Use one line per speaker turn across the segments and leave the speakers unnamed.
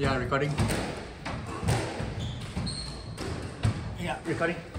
Yeah, recording.
Yeah, recording.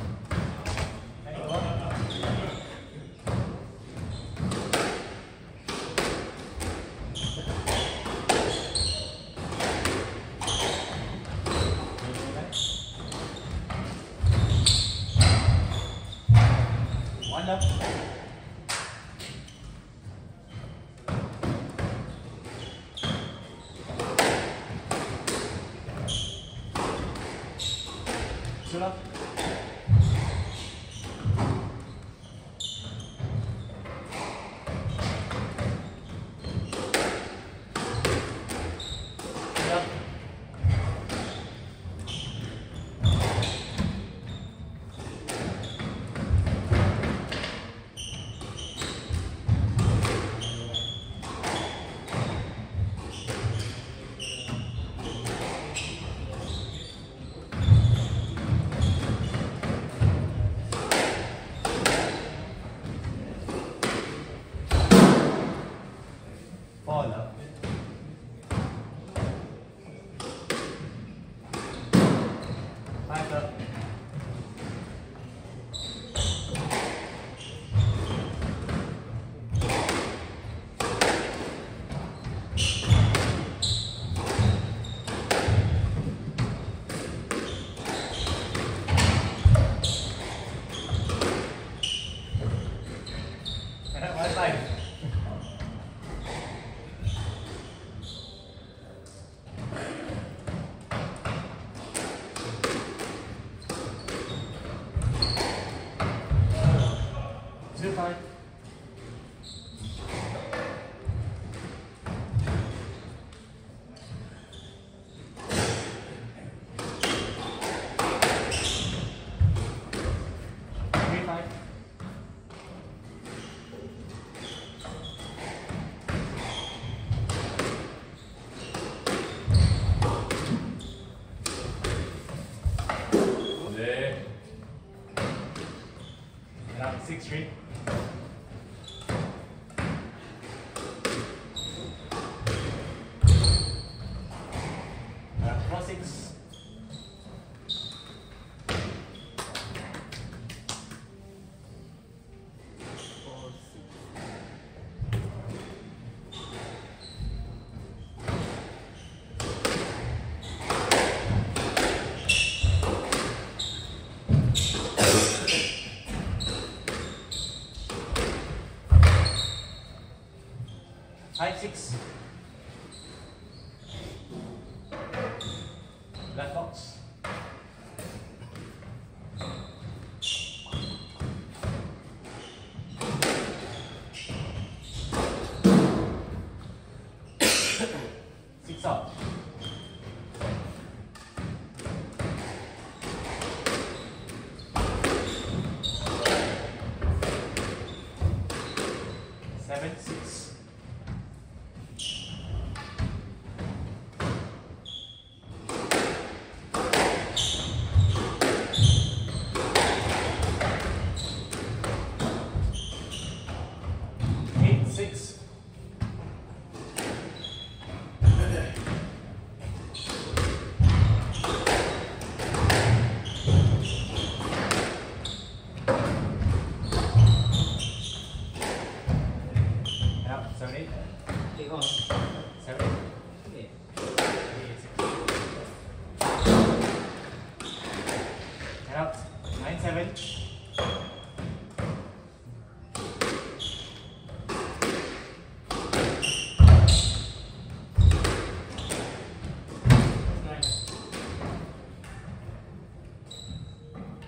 Round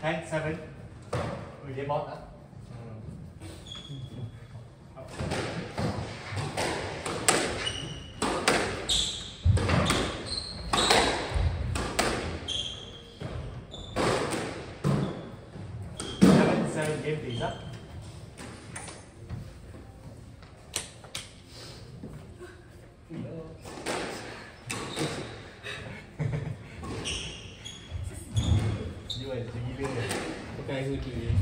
10, 7 người dễ bó 抜きに。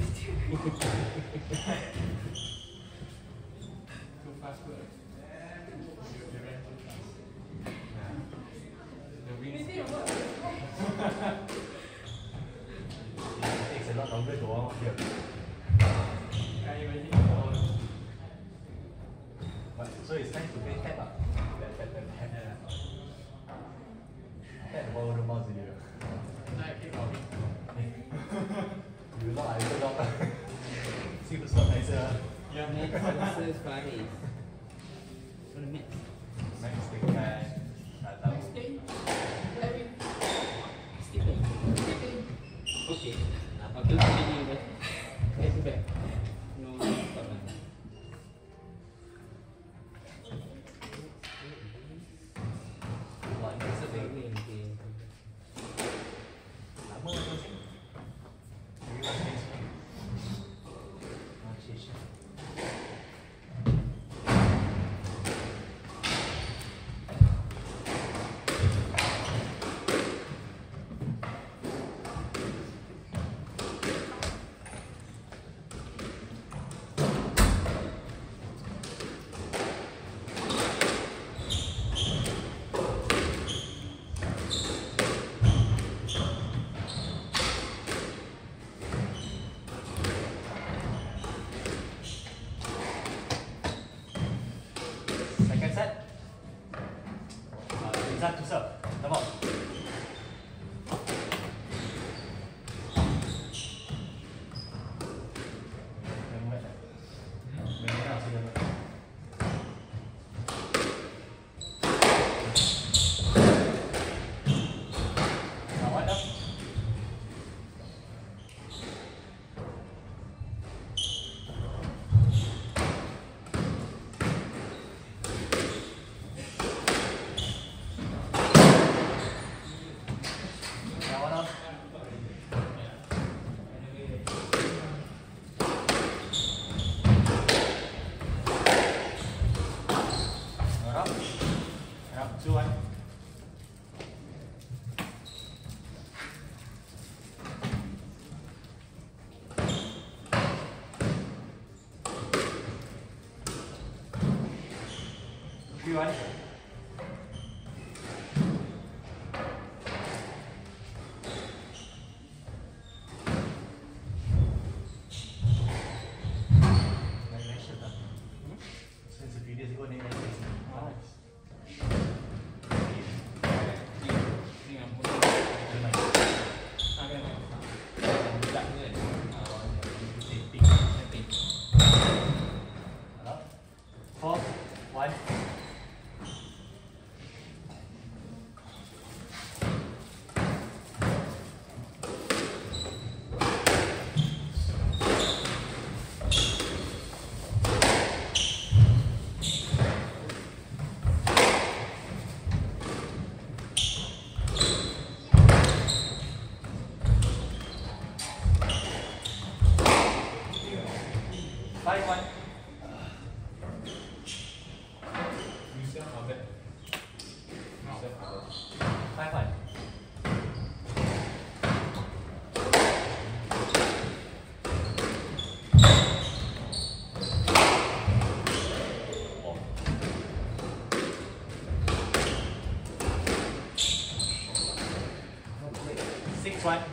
Flat.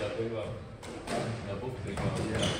Double. Double Yeah.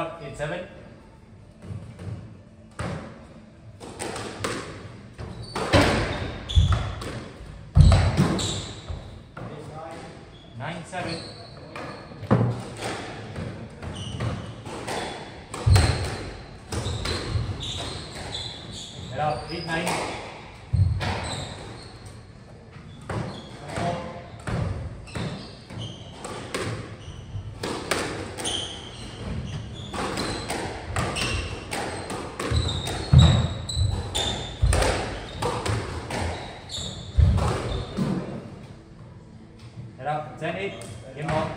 up in 7 Gen X Game 1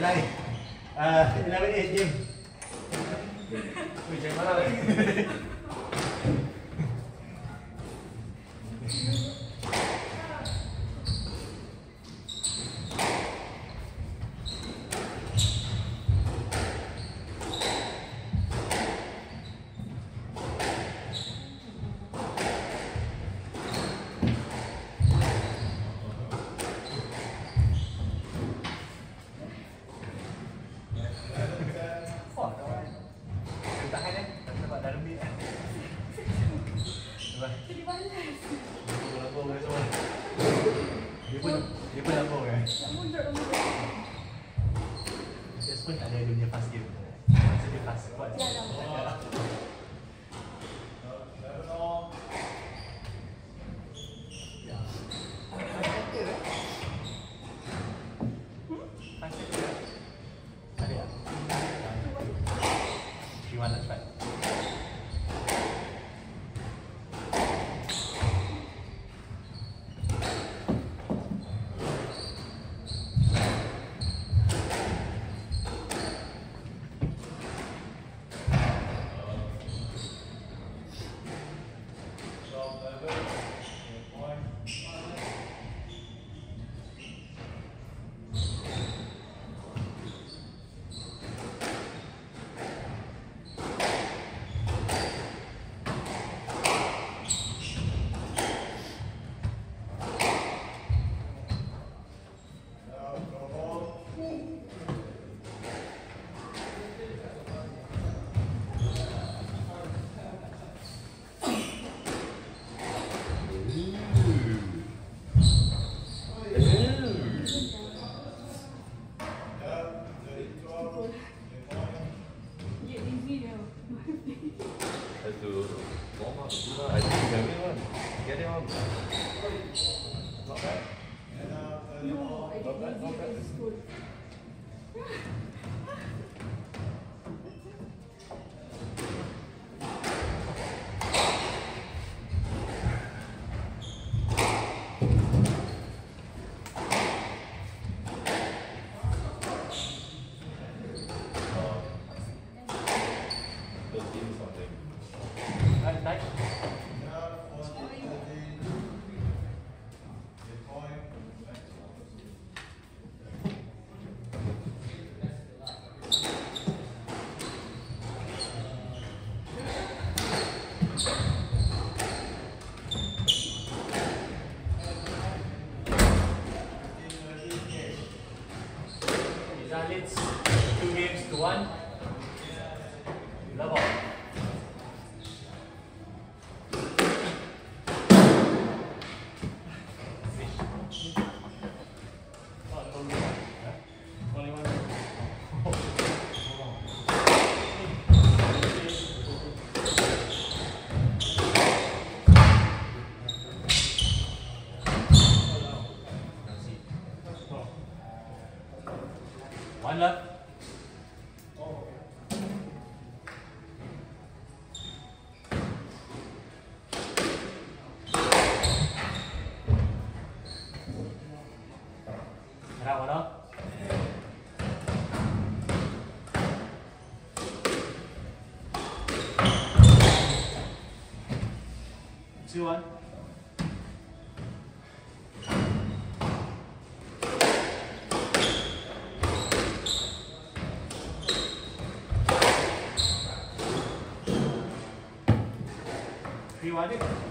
đây à,
là bên gì? Mình
chẳng có
đâu đấy Zalitz, two games to one. see one. Three one.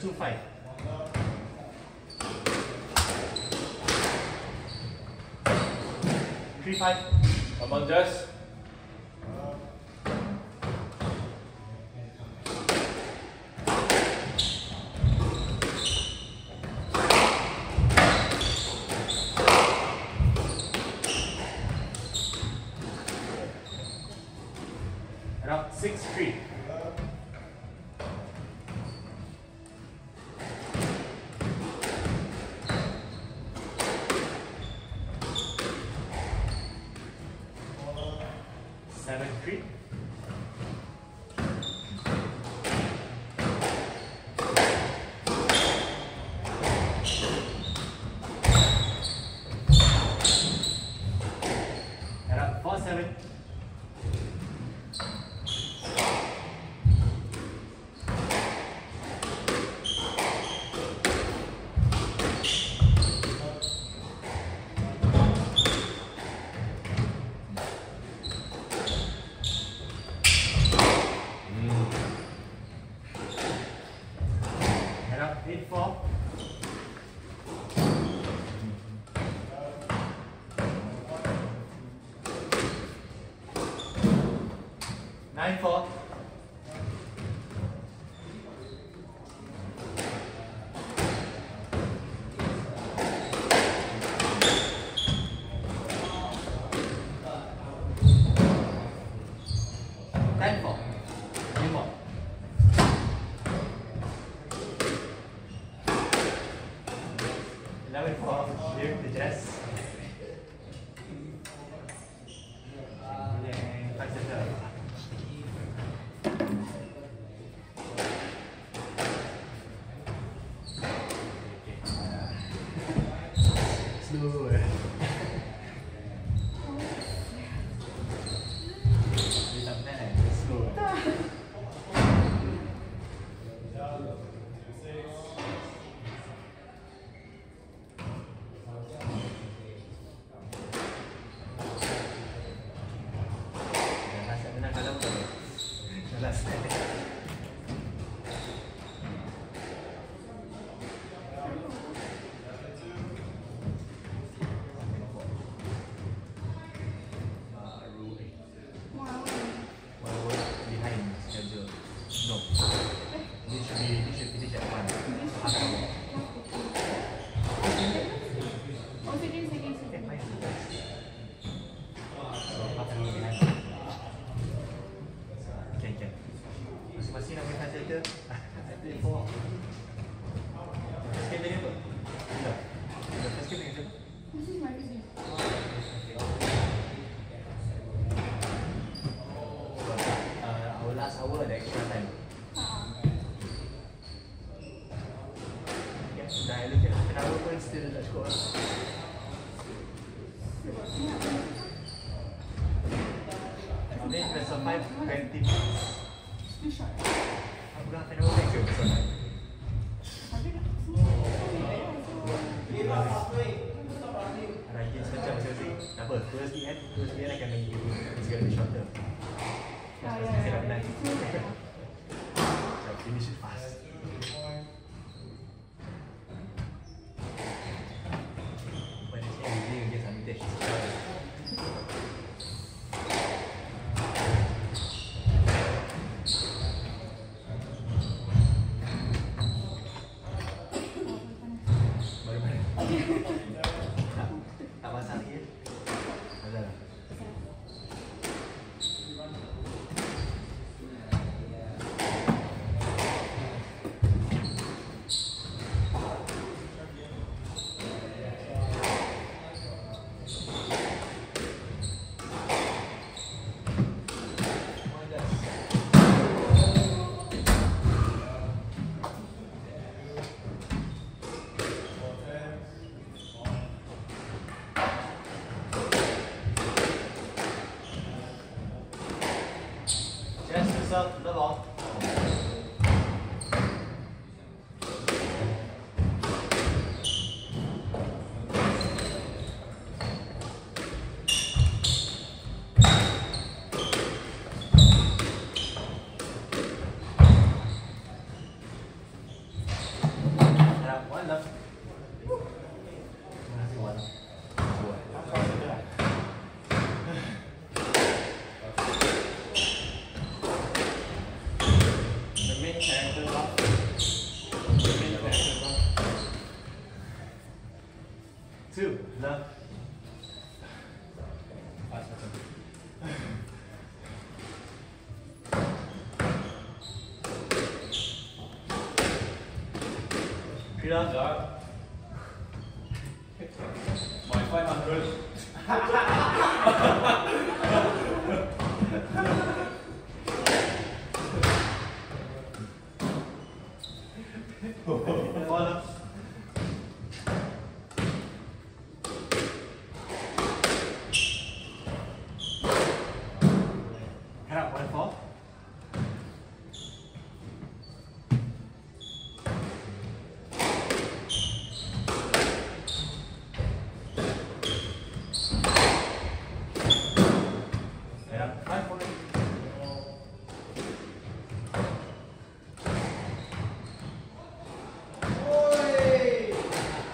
Two five. Three five.
Come on,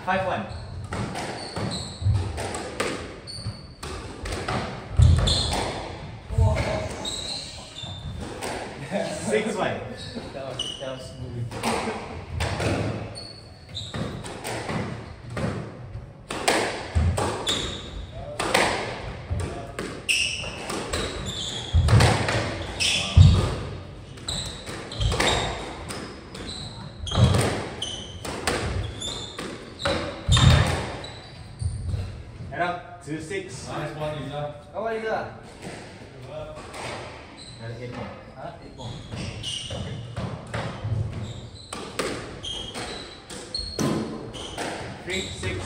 Five one.
Two six.
Nice one, Lisa.
Kawan Liza.
Another eight more.
Ha? Eight more.
Three six.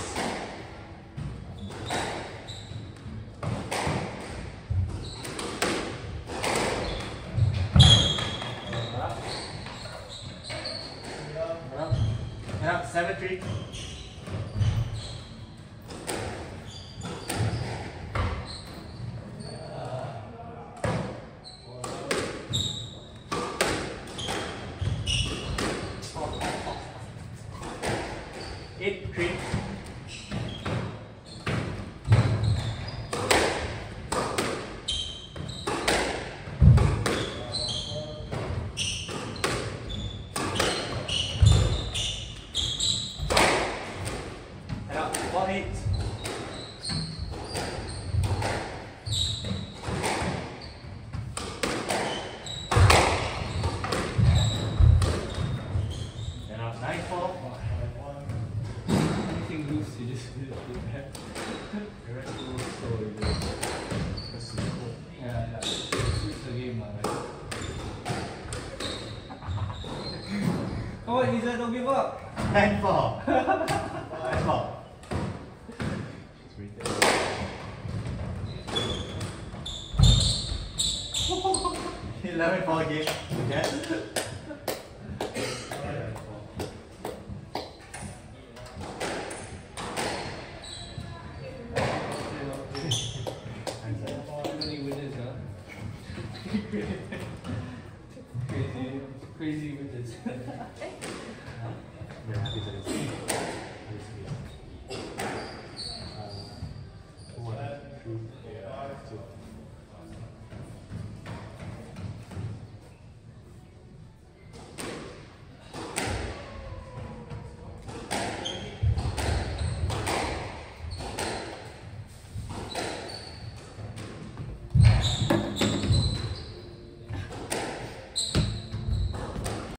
Head up, seven three.
Come on, Liza, don't give up.
Four. Nine four. Eleven four game. Okay.